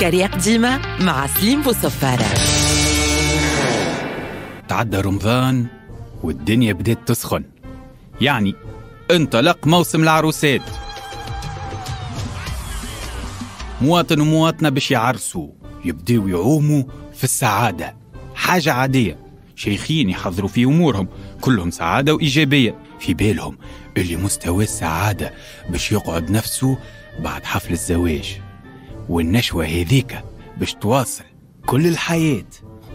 كرياق ديما مع سليم بوصفارة. تعدى رمضان والدنيا بدأت تسخن. يعني انطلق موسم العروسات. مواطن ومواطنة باش يعرسوا يبداو يعوموا في السعادة. حاجة عادية شيخين يحضروا في أمورهم كلهم سعادة وإيجابية. في بالهم اللي مستوى السعادة باش يقعد نفسه بعد حفل الزواج. والنشوة هذيك باش تواصل كل الحياة.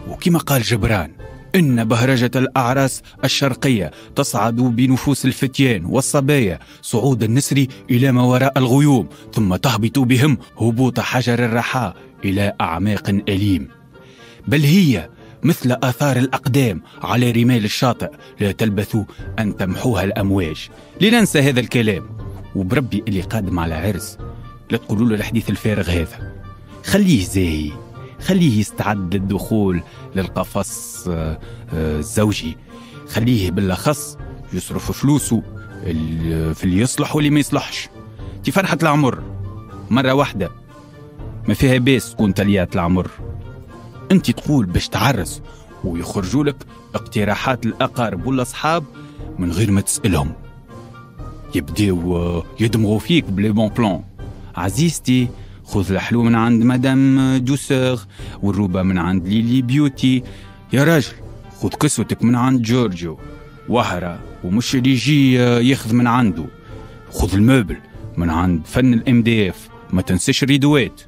وكما قال جبران إن بهرجة الأعراس الشرقية تصعد بنفوس الفتيان والصبايا صعود النسر إلى ما وراء الغيوم ثم تهبط بهم هبوط حجر الرحاء إلى أعماق أليم. بل هي مثل آثار الأقدام على رمال الشاطئ لا تلبث أن تمحوها الأمواج. لننسى هذا الكلام. وبربي اللي قادم على عرس. لا تقولوا له الحديث الفارغ هذا. خليه زاهي خليه يستعد للدخول للقفص آه، آه، الزوجي. خليه بالأخص يصرف فلوسه في اللي يصلح واللي ما يصلحش. تي فرحة العمر مرة واحدة ما فيها بيس تكون تليات العمر. أنت تقول باش تعرس ويخرجوا لك اقتراحات الأقارب والأصحاب من غير ما تسألهم. يبداو آه، يدمغوا فيك ب les bons plans. عزيزتي خذ الحلو من عند مدام دوسوغ والروبة من عند Lili Beauty. يا راجل خذ كسوتك من عند جورجيو. وهرة ومش اللي يجي ياخذ من عنده. خذ ال meubles من عند فنان ال MDF ما تنساش الريدوات.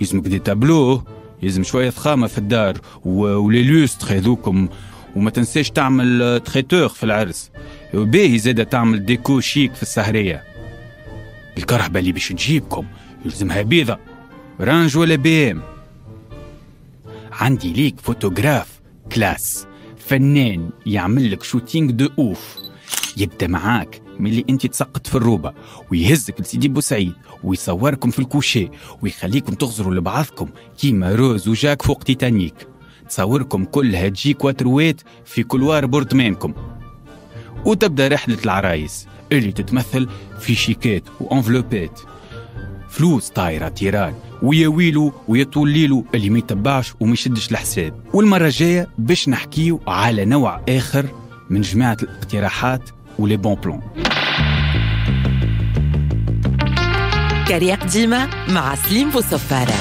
يلزمك des tableaux يلزم شوية فخامة في الدار و les lustres هذوكم. وما تنساش تعمل traiteur في العرس. باهي زادة تعمل déco chic في السهرية. الكرهبة اللي باش تجيبكم يلزمها بيضة. Range ولا BM عندي ليك photographe classe. فنان يعمل لك shooting de ouf. يبدأ معاك ملي أنت تسقط في الروبة ويهزك لسيدي بوسعيد ويصوركم في ال coucher ويخليكم تغزروا لبعضكم كيما روز وجاك فوق تيتانيك. تصاوركم كلها تجي كادروات في couloir برتمانكم وتبدأ رحلة العرايس. اللي تتمثل في شيكات وانفلوبات فلوس طايرة تيران ويا ويلو ويا اللي ما يتبعش وما يشدش الحساب. والمرة الجاية باش نحكيو على نوع آخر من جماعة الاقتراحات ولي بون بلون كرياق ديما مع سليم بوصفارة.